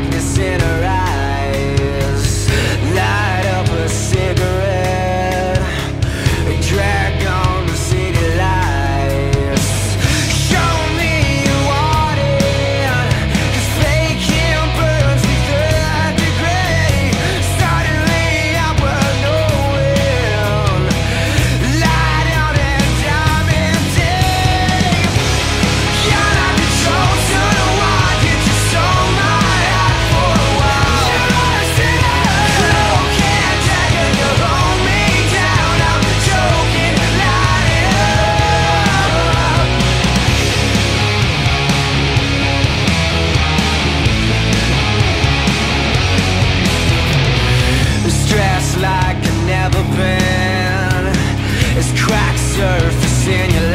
darkness in a surface in your